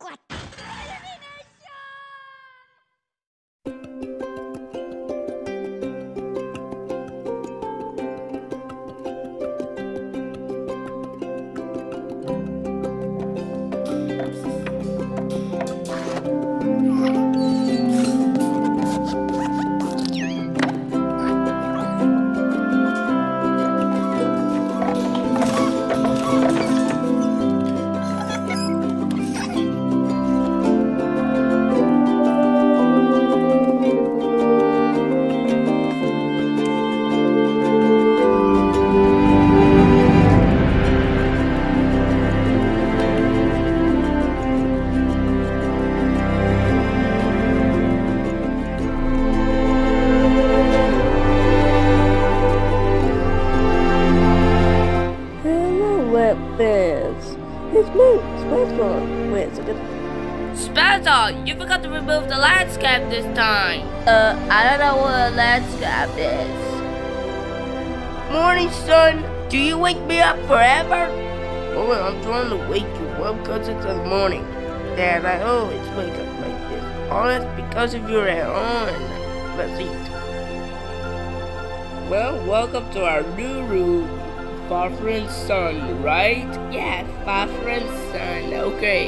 What? this. It's me, Spazzar. Wait a second. Spazzar, you forgot to remove the landscape this time. Uh, I don't know what a landscape is. Morning, son. Do you wake me up forever? Oh, I'm trying to wake you up because it's the morning. Dad, I always wake up like this. All that's because of your errand. Let's eat. Well, welcome to our new room. Father and son, right? Yeah, father and son. Okay.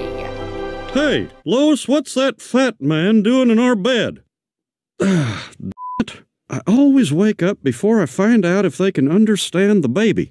Hey, Lois, what's that fat man doing in our bed? I always wake up before I find out if they can understand the baby.